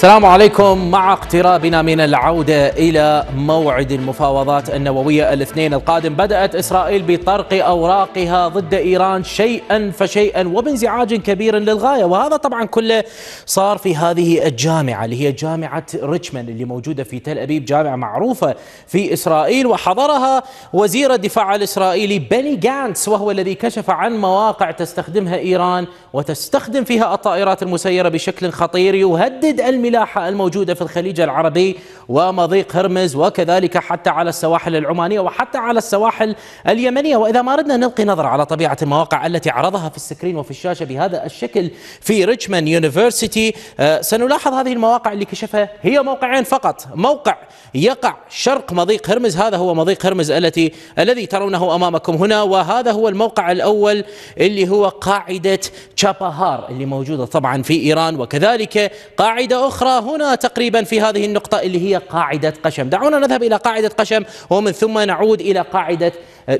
السلام عليكم. مع اقترابنا من العودة إلى موعد المفاوضات النووية الاثنين القادم بدأت إسرائيل بطرق أوراقها ضد إيران شيئا فشيئا وبانزعاج كبير للغاية. وهذا طبعا كله صار في هذه الجامعة اللي هي جامعة رايخمان اللي موجودة في تل أبيب جامعة معروفة في إسرائيل. وحضرها وزير الدفاع الإسرائيلي بني جانتس وهو الذي كشف عن مواقع تستخدمها إيران وتستخدم فيها الطائرات المسيرة بشكل خطير يهدد الملاحة الموجودة في الخليج العربي ومضيق هرمز وكذلك حتى على السواحل العمانية وحتى على السواحل اليمنية. وإذا ما ردنا نلقي نظرة على طبيعة المواقع التي عرضها في ال screen وفي الشاشة بهذا الشكل في رايخمان university آه، سنلاحظ هذه المواقع اللي كشفها. هي موقعين فقط. موقع يقع شرق مضيق هرمز. هذا هو مضيق هرمز التي الذي ترونه أمامكم هنا. وهذا هو الموقع الأول اللي هو قاعدة تشاباهار اللي موجودة طبعا في إيران. وكذلك قاعدة أخرى هنا تقريبا في هذه النقطة اللي هي قاعدة قشم. دعونا نذهب إلى قاعدة قشم ومن ثم نعود إلى قاعدة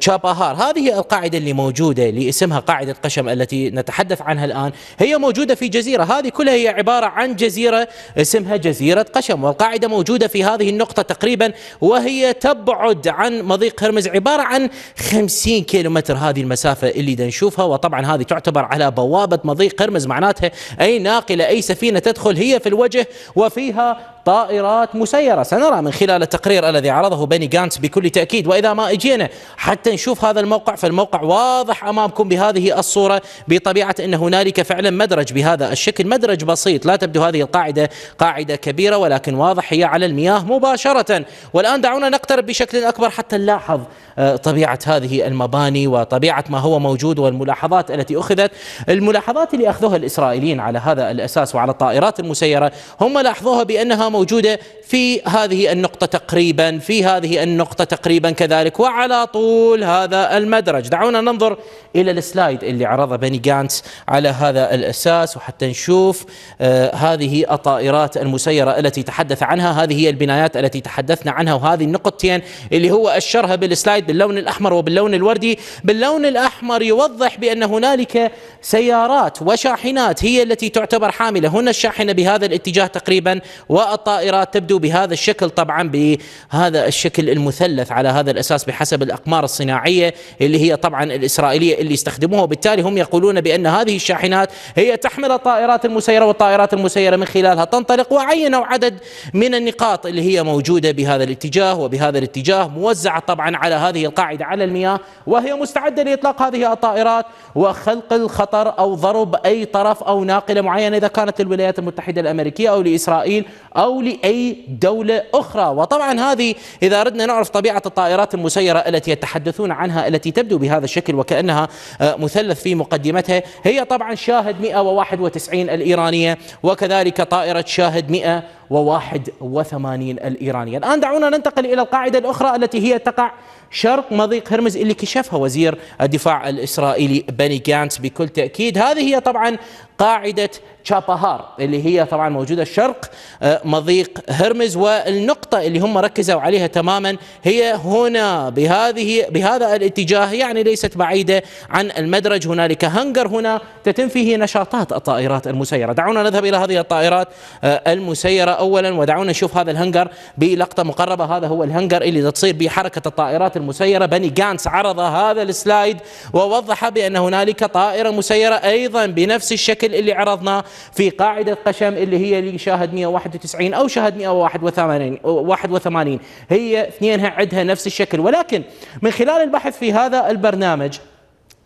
تشاباهار هذه القاعدة اللي موجودة اللي اسمها قاعدة قشم التي نتحدث عنها الآن. هي موجودة في جزيرة. هذه كلها هي عبارة عن جزيرة اسمها جزيرة قشم والقاعدة موجودة في هذه النقطة تقريبا وهي تبعد عن مضيق هرمز عبارة عن 50 كيلومتر هذه المسافة اللي نشوفها وطبعا هذه تعتبر على بوابة مضيق هرمز معناتها أي ناقلة أي سفينة تدخل هي في الوجه وفيها طائرات مسيرة. سنرى من خلال التقرير الذي عرضه بني جانتس بكل تأكيد وإذا ما اجينا حتى نشوف هذا الموقع فالموقع واضح أمامكم بهذه الصورة بطبيعة أن هنالك فعلا مدرج بهذا الشكل مدرج بسيط. لا تبدو هذه القاعدة قاعدة كبيرة ولكن واضح هي على المياه مباشرة. والآن دعونا نقترب بشكل أكبر حتى نلاحظ آه، طبيعة هذه المباني وطبيعة ما هو موجود والملاحظات التي أخذت. الملاحظات اللي أخذوها الإسرائيليين على هذا الأساس وعلى الطائرات المسيرة هم لاحظوها بأنها موجودة في هذه النقطة تقريبا في هذه النقطة تقريبا كذلك وعلى طول هذا المدرج. دعونا ننظر إلى السلايد اللي عرضه بني جانتس على هذا الأساس وحتى نشوف آه هذه الطائرات المسيرة التي تحدث عنها هذه هي البنايات التي تحدثنا عنها وهذه النقطتين اللي هو أشرها بالسلايد باللون الأحمر وباللون الوردي. باللون الأحمر يوضح بأن هنالك سيارات وشاحنات هي التي تعتبر حاملة. هنا الشاحنة بهذا الاتجاه تقريبا والطائرات تبدو بهذا الشكل طبعا بهذا الشكل المثلث على هذا الأساس بحسب الأقمار الصناعية اللي هي طبعا الإسرائيلية اللي استخدموها وبالتالي هم يقولون بأن هذه الشاحنات هي تحمل الطائرات المسيرة والطائرات المسيرة من خلالها تنطلق وعينوا عدد من النقاط اللي هي موجودة بهذا الاتجاه وبهذا الاتجاه موزعة طبعا على هذه القاعدة على المياه وهي مستعدة لإطلاق هذه الطائرات وخلق الخطر أو ضرب أي طرف أو ناقلة معينة إذا كانت للولايات المتحدة الأمريكية أو لإسرائيل أو لأي دولة أخرى. وطبعا هذه إذا أردنا نعرف طبيعة الطائرات المسيرة التي يتحدثون عنها التي تبدو بهذا الشكل وكأنها آه، مثلث في مقدمتها هي طبعا شاهد 191 الإيرانية وكذلك طائرة شاهد 181 الإيرانية. الآن دعونا ننتقل إلى القاعدة الأخرى التي هي تقع شرق مضيق هرمز اللي كشفها وزير الدفاع الإسرائيلي بني جانتس بكل تأكيد. هذه هي طبعا قاعدة تشاباهار اللي هي طبعا موجودة شرق آه، مضيق هرمز والنقطة اللي هم ركزوا عليها تماما هي هنا بهذه بهذا الاتجاه يعني ليست بعيدة عن المدرج. هنالك هنجر هنا تتم فيه نشاطات الطائرات المسيرة. دعونا نذهب إلى هذه الطائرات آه، المسيرة أولا ودعونا نشوف هذا الهنجر بلقطة مقربة. هذا هو الهنجر اللي تصير به حركة الطائرات المسيرة. بني جانس عرض هذا السلايد ووضح بأن هنالك طائرة مسيرة أيضا بنفس الشكل اللي عرضناه في قاعدة قشم اللي هي اللي شاهد 191 أو شاهد 181 81 هي اثنينها عندها نفس الشكل. ولكن من خلال البحث في هذا البرنامج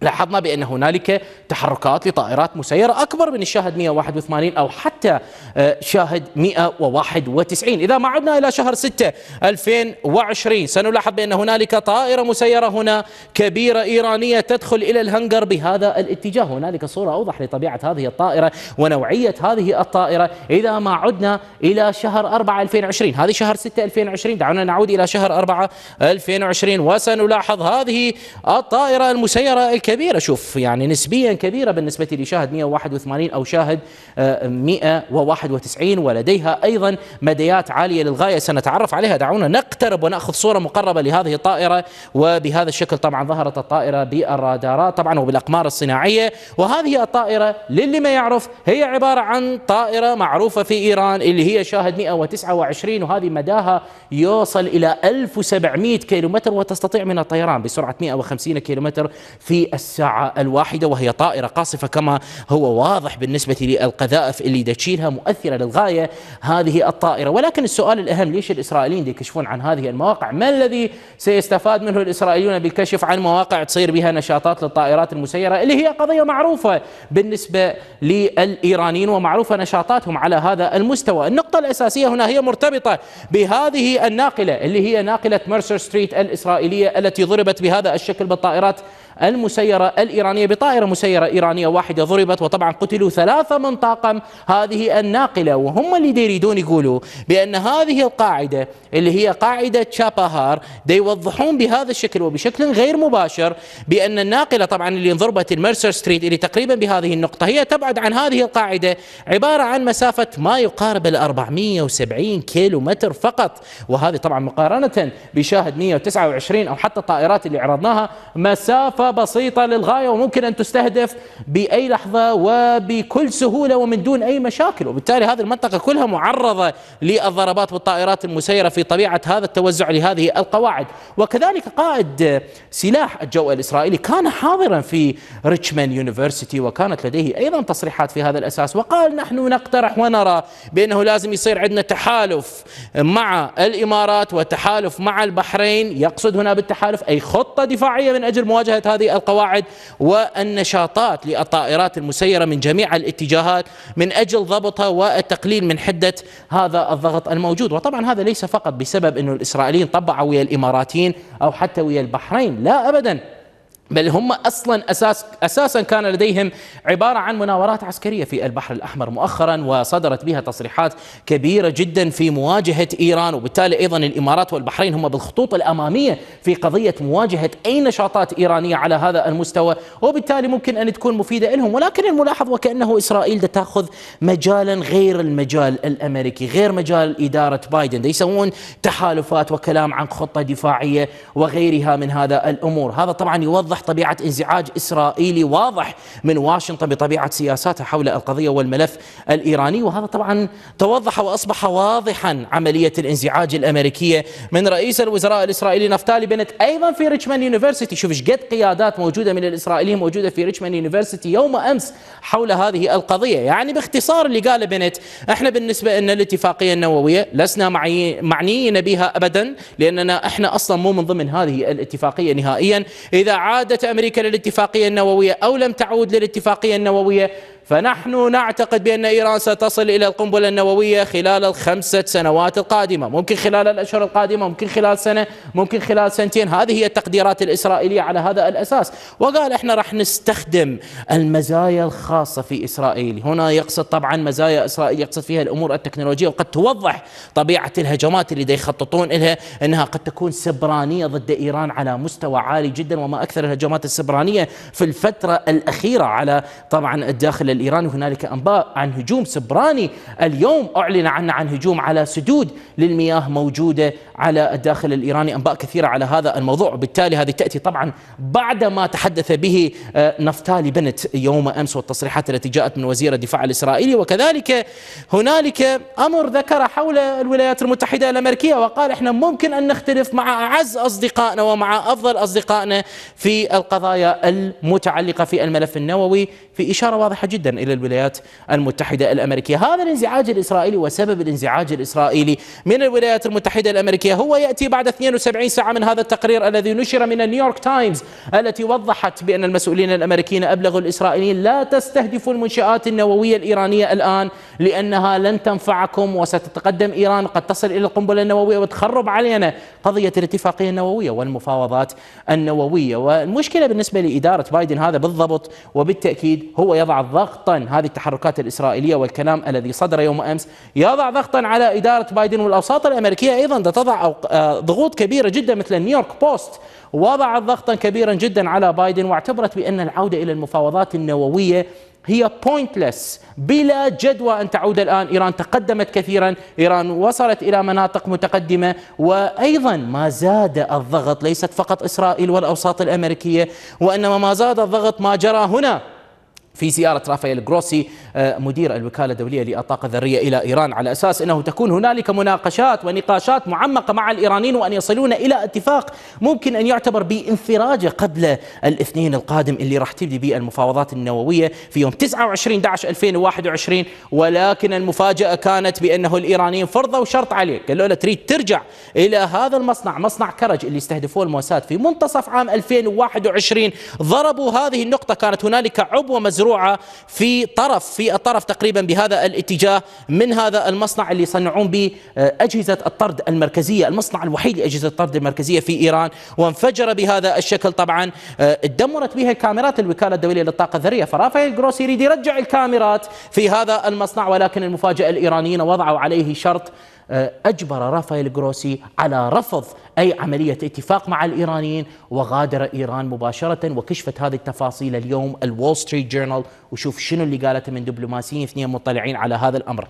لاحظنا بأن هنالك تحركات لطائرات مسيرة أكبر من الشاهد 181 أو حتى آه، شاهد 191 إذا ما عدنا إلى شهر 6 2020 سنلاحظ بأن هنالك طائرة مسيرة هنا كبيرة إيرانية تدخل إلى الهنجر بهذا الاتجاه. هنالك صورة أوضح لطبيعة هذه الطائرة ونوعية هذه الطائرة. إذا ما عدنا إلى شهر 4 2020 هذه شهر 6 2020 دعونا نعود إلى شهر 4 2020 وسنلاحظ هذه الطائرة المسيرة كبيرة. شوف يعني نسبيا كبيرة بالنسبة لي شاهد 181 أو شاهد 191 ولديها أيضا مديات عالية للغاية. سنتعرف عليها. دعونا نقترب ونأخذ صورة مقربة لهذه الطائرة وبهذا الشكل طبعا ظهرت الطائرة بالرادارات طبعا وبالأقمار الصناعية. وهذه الطائرة للي ما يعرف هي عبارة عن طائرة معروفة في إيران اللي هي شاهد 129 وهذه مداها يوصل إلى 1700 كيلومتر وتستطيع من الطيران بسرعة 150 كيلومتر في الساعة الواحدة وهي طائرة قاصفة كما هو واضح بالنسبة للقذائف اللي تشيلها مؤثرة للغاية هذه الطائرة. ولكن السؤال الأهم ليش الإسرائيليين يكشفون عن هذه المواقع؟ ما الذي سيستفاد منه الإسرائيليون بالكشف عن مواقع تصير بها نشاطات للطائرات المسيرة؟ اللي هي قضية معروفة بالنسبة للإيرانيين ومعروفة نشاطاتهم على هذا المستوى. النقطة الأساسية هنا هي مرتبطة بهذه الناقلة اللي هي ناقلة ميرسر ستريت الإسرائيلية التي ضربت بهذا الشكل بالطائرات المسيرة الإيرانية بطائرة مسيرة إيرانية واحدة ضربت وطبعا قتلوا ثلاثة من طاقم هذه الناقلة وهم اللي يريدون يقولوا بأن هذه القاعدة اللي هي قاعدة شاباهار يوضحون بهذا الشكل وبشكل غير مباشر بأن الناقلة طبعا اللي انضربت الميرسر ستريت اللي تقريبا بهذه النقطة هي تبعد عن هذه القاعدة عبارة عن مسافة ما يقارب ال 470 كيلو متر فقط. وهذه طبعا مقارنة بشاهد 129 أو حتى الطائرات اللي عرضناها مسافة بسيطة للغاية وممكن أن تستهدف بأي لحظة وبكل سهولة ومن دون أي مشاكل. وبالتالي هذه المنطقة كلها معرضة للضربات بالطائرات المسيرة في طبيعة هذا التوزع لهذه القواعد. وكذلك قائد سلاح الجو الإسرائيلي كان حاضرا في ريتشمان يونيفرسيتي وكانت لديه أيضا تصريحات في هذا الأساس وقال نحن نقترح ونرى بأنه لازم يصير عندنا تحالف مع الإمارات وتحالف مع البحرين. يقصد هنا بالتحالف أي خطة دفاعية من أجل مواجهة هذه القواعد والنشاطات للطائرات المسيرة من جميع الاتجاهات من أجل ضبطها والتقليل من حدة هذا الضغط الموجود. وطبعا هذا ليس فقط بسبب أنه الإسرائيليين طبعوا ويا الإماراتيين أو حتى ويا البحرين لا أبدا. بل هم أصلا أساس أساسا كان لديهم عبارة عن مناورات عسكرية في البحر الأحمر مؤخرا وصدرت بها تصريحات كبيرة جدا في مواجهة إيران وبالتالي أيضا الإمارات والبحرين هم بالخطوط الأمامية في قضية مواجهة أي نشاطات إيرانية على هذا المستوى وبالتالي ممكن أن تكون مفيدة لهم. ولكن الملاحظ وكأنه إسرائيل تأخذ مجالا غير المجال الأمريكي غير مجال إدارة بايدن. يسوون تحالفات وكلام عن خطة دفاعية وغيرها من هذا الأمور. هذا طبعا يوضح توضح طبيعة انزعاج إسرائيلي واضح من واشنطن بطبيعة سياساتها حول القضية والملف الإيراني. وهذا طبعا توضح وأصبح واضحا عملية الانزعاج الأمريكية من رئيس الوزراء الإسرائيلي نفتالي بنت أيضا في Reichman University شوف إيش قد قيادات موجودة من الإسرائيليين موجودة في Reichman University يوم أمس حول هذه القضية. يعني باختصار اللي قاله بنت إحنا بالنسبة لنا الاتفاقية النووية لسنا معنيين بها أبدا لأننا إحنا أصلا مو من ضمن هذه الاتفاقية نهائيا. إذا عاد عادت أمريكا للاتفاقية النووية أو لم تعود للاتفاقية النووية فنحن نعتقد بأن إيران ستصل إلى القنبلة النووية خلال الخمسة سنوات القادمة. ممكن خلال الأشهر القادمة ممكن خلال سنة ممكن خلال سنتين. هذه هي التقديرات الإسرائيلية على هذا الأساس. وقال إحنا راح نستخدم المزايا الخاصة في إسرائيل. هنا يقصد طبعا مزايا إسرائيل يقصد فيها الأمور التكنولوجية وقد توضح طبيعة الهجمات اللي يخططون لها أنها قد تكون سبرانية ضد إيران على مستوى عالي جدا وما أكثر الهجمات السبرانية في الفترة الأخيرة على طبعا الداخل الإيراني هنالك أنباء عن هجوم سبراني. اليوم أعلن عنه عن هجوم على سدود للمياه موجودة على الداخل الإيراني. أنباء كثيرة على هذا الموضوع. وبالتالي هذه تأتي طبعا بعد ما تحدث به آه، نفتالي بنت يوم أمس والتصريحات التي جاءت من وزير الدفاع الإسرائيلي. وكذلك هنالك أمر ذكر حول الولايات المتحدة الأمريكية وقال إحنا ممكن أن نختلف مع أعز أصدقائنا ومع أفضل أصدقائنا في القضايا المتعلقة في الملف النووي. في إشارة واضحة جدا. إلى الولايات المتحدة الأمريكية. هذا الانزعاج الإسرائيلي وسبب الانزعاج الإسرائيلي من الولايات المتحدة الأمريكية. هو يأتي بعد 72 ساعة من هذا التقرير الذي نشر من نيويورك تايمز التي وضحت بأن المسؤولين الأمريكيين أبلغوا الإسرائيليين لا تستهدفوا المنشآت النووية الإيرانية الآن لأنها لن تنفعكم وستتقدم إيران. قد تصل إلى القنبلة النووية وتخرب علينا. قضية الاتفاقية النووية والمفاوضات النووية. والمشكلة بالنسبة لإدارة بايدن هذا بالضبط وبالتأكيد هو يضع الضغط ضغطا. هذه التحركات الإسرائيلية والكلام الذي صدر يوم أمس يضع ضغطا على إدارة بايدن والأوساط الأمريكية. أيضا تضع آه، ضغوط كبيرة جدا مثل نيويورك بوست. وضعت ضغطا كبيرا جدا على بايدن واعتبرت بأن العودة إلى المفاوضات النووية هي pointless بلا جدوى أن تعود الآن. إيران تقدمت كثيرا. إيران وصلت إلى مناطق متقدمة. وأيضا ما زاد الضغط ليست فقط إسرائيل والأوساط الأمريكية وإنما ما زاد الضغط ما جرى هنا. في زيارة رافائيل جروسي آه، مدير الوكالة الدولية للطاقة الذرية إلى إيران على أساس أنه تكون هنالك مناقشات ونقاشات معمقة مع الإيرانيين وأن يصلون إلى اتفاق ممكن أن يعتبر بانفراجة قبل الاثنين القادم اللي راح تبدي به المفاوضات النووية في يوم 29 11 2021 ولكن المفاجأة كانت بأنه الإيرانيين فرضوا شرط عليه قالوا له تريد ترجع إلى هذا المصنع مصنع كرج اللي استهدفوه الموساد في منتصف عام 2021 ضربوا هذه النقطة كانت هنالك عبوة مزروعة مزروعة في طرف في الطرف تقريبا بهذا الاتجاه من هذا المصنع اللي يصنعون به أجهزة الطرد المركزية المصنع الوحيد لأجهزة الطرد المركزية في إيران. وانفجر بهذا الشكل طبعا آه، بها كاميرات الوكالة الدولية للطاقة الذرية. فرافائيل جروسي يريد يرجع الكاميرات في هذا المصنع ولكن المفاجأة الإيرانيين وضعوا عليه شرط أجبر رافائيل جروسي على رفض أي عملية اتفاق مع الإيرانيين وغادر إيران مباشرة وكشفت هذه التفاصيل اليوم الول ستريت جورنال وشوف شنو اللي قالته من دبلوماسيين اثنين مطلعين على هذا الأمر.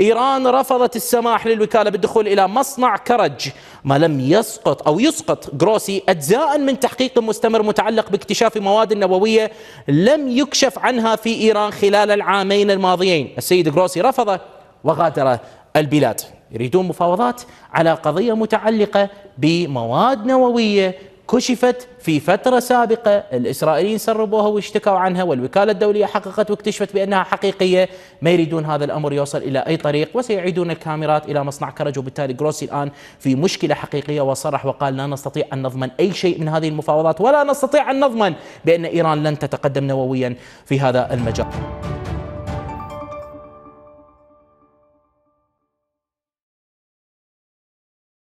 إيران رفضت السماح للوكالة بالدخول إلى مصنع كرج ما لم يسقط أو يسقط جروسي أجزاء من تحقيق مستمر متعلق باكتشاف مواد نووية لم يكشف عنها في إيران خلال العامين الماضيين. السيد جروسي رفض وغادر البلاد. يريدون مفاوضات على قضية متعلقة بمواد نووية كشفت في فترة سابقة الإسرائيليين سربوها واشتكوا عنها والوكالة الدولية حققت واكتشفت بأنها حقيقية. ما يريدون هذا الأمر يوصل إلى أي طريق وسيعيدون الكاميرات إلى مصنع كرج وبالتالي جروسي الآن في مشكلة حقيقية وصرح وقال لا نستطيع أن نضمن أي شيء من هذه المفاوضات ولا نستطيع أن نضمن بأن إيران لن تتقدم نوويا في هذا المجال.